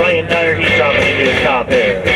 Brian Dyer, he's dropping into the top there.